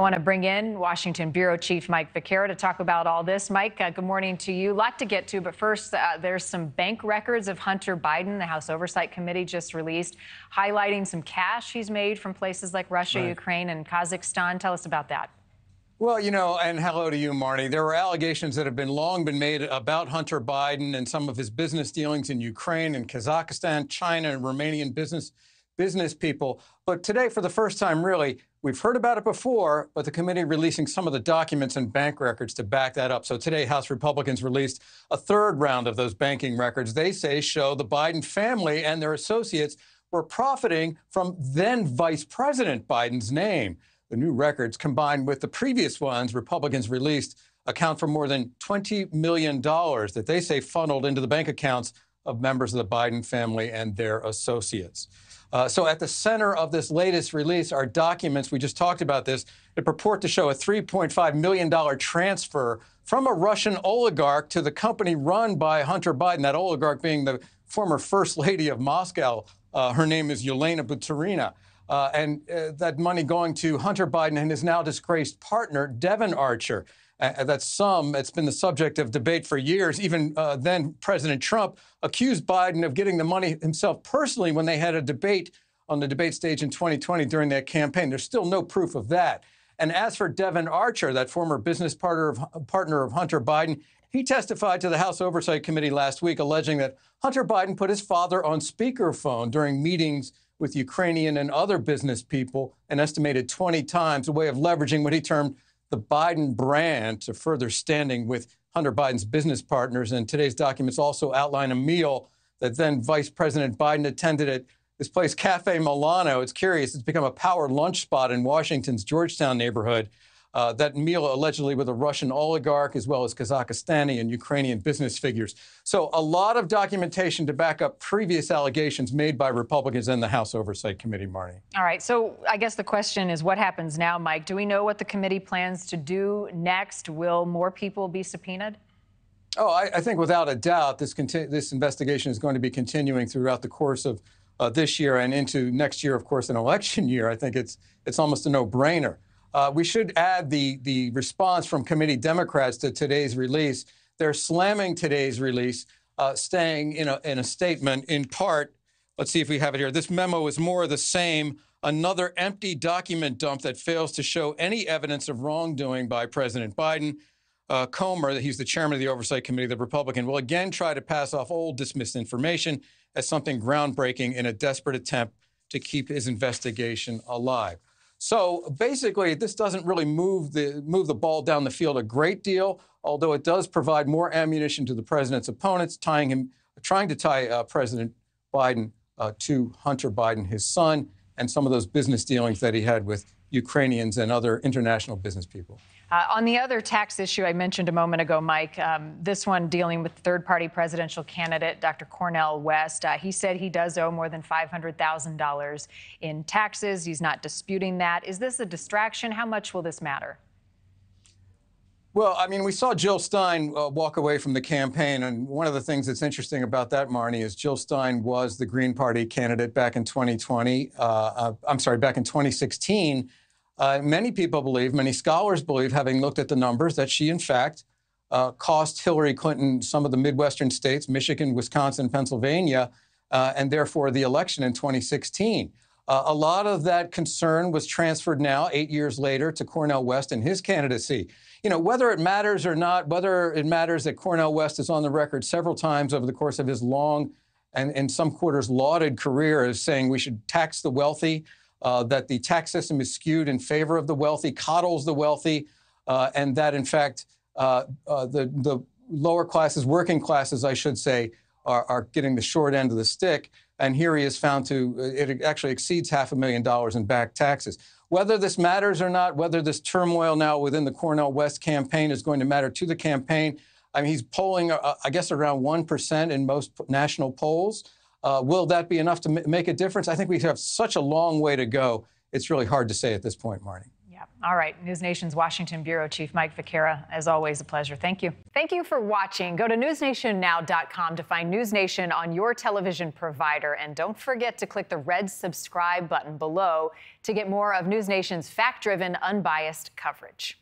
I want to bring in Washington Bureau Chief Mike Viqueira to talk about all this. Mike, uh, good morning to you. A lot to get to, but first, uh, there's some bank records of Hunter Biden, the House Oversight Committee just released, highlighting some cash he's made from places like Russia, right. Ukraine, and Kazakhstan. Tell us about that. Well, you know, and hello to you, Marni. There were allegations that have been long been made about Hunter Biden and some of his business dealings in Ukraine and Kazakhstan, China, and Romanian business business people. But today, for the first time, really, we've heard about it before, but the committee releasing some of the documents and bank records to back that up. So today, House Republicans released a third round of those banking records. They say show the Biden family and their associates were profiting from then Vice President Biden's name. The new records, combined with the previous ones Republicans released, account for more than $20 million that they say funneled into the bank accounts of members of the Biden family and their associates. Uh, so, at the center of this latest release are documents. We just talked about this that purport to show a $3.5 million transfer from a Russian oligarch to the company run by Hunter Biden, that oligarch being the former First Lady of Moscow. Uh, her name is Yelena Baturina. Uh, and uh, that money going to Hunter Biden and his now disgraced partner, Devon Archer. Uh, that's some. It's been the subject of debate for years. Even uh, then, President Trump accused Biden of getting the money himself personally when they had a debate on the debate stage in 2020 during that campaign. There's still no proof of that. And as for Devon Archer, that former business partner of, partner of Hunter Biden, he testified to the House Oversight Committee last week, alleging that Hunter Biden put his father on speakerphone during meetings with Ukrainian and other business people an estimated 20 times, a way of leveraging what he termed the Biden brand to further standing with Hunter Biden's business partners. And today's documents also outline a meal that then Vice President Biden attended at this place, Cafe Milano. It's curious, it's become a power lunch spot in Washington's Georgetown neighborhood. Uh, that meal allegedly with a Russian oligarch as well as Kazakhstani and Ukrainian business figures. So, a lot of documentation to back up previous allegations made by Republicans in the House Oversight Committee, Marni. All right. So, I guess the question is what happens now, Mike? Do we know what the committee plans to do next? Will more people be subpoenaed? Oh, I, I think without a doubt, this, conti- this investigation is going to be continuing throughout the course of uh, this year and into next year, of course, an election year. I think it's, it's almost a no brainer. Uh, we should add the, the response from committee Democrats to today's release. They're slamming today's release, uh, staying in a, in a statement in part. Let's see if we have it here. This memo is more of the same. Another empty document dump that fails to show any evidence of wrongdoing by President Biden. Uh, Comer, he's the chairman of the Oversight Committee, the Republican, will again try to pass off old dismissed information as something groundbreaking in a desperate attempt to keep his investigation alive. So basically, this doesn't really move the move the ball down the field a great deal, although it does provide more ammunition to the president's opponents, tying him, trying to tie uh, President Biden uh, to Hunter Biden, his son, and some of those business dealings that he had with Ukrainians and other international business people. Uh, on the other tax issue I mentioned a moment ago, Mike, um, this one dealing with third party presidential candidate Dr. Cornel West, uh, he said he does owe more than $500,000 in taxes. He's not disputing that. Is this a distraction? How much will this matter? Well, I mean, we saw Jill Stein uh, walk away from the campaign. And one of the things that's interesting about that, Marni, is Jill Stein was the Green Party candidate back in 2020. Uh, uh, I'm sorry, back in 2016. Uh, many people believe, many scholars believe, having looked at the numbers, that she, in fact, uh, cost Hillary Clinton some of the Midwestern states, Michigan, Wisconsin, Pennsylvania, uh, and therefore the election in 2016. Uh, a lot of that concern was transferred now, eight years later, to Cornel West and his candidacy. You know, whether it matters or not, whether it matters that Cornel West is on the record several times over the course of his long and in some quarters lauded career as saying we should tax the wealthy, uh, that the tax system is skewed in favor of the wealthy, coddles the wealthy, uh, and that in fact uh, uh, the, the lower classes, working classes, I should say, are, are, getting the short end of the stick. And here he is found to, it actually exceeds half a million dollars in back taxes. Whether this matters or not, whether this turmoil now within the Cornel West campaign is going to matter to the campaign, I mean, he's polling, uh, I guess, around 1% in most national polls. Uh, will that be enough to m- make a difference? I think we have such a long way to go. It's really hard to say at this point, Marni. Yeah. All right, NewsNation's Washington Bureau Chief Mike Viqueira, as always, a pleasure. Thank you. Thank you for watching. Go to newsnationnow.com to find NewsNation on your television provider. And don't forget to click the red subscribe button below to get more of NewsNation's fact driven, unbiased coverage.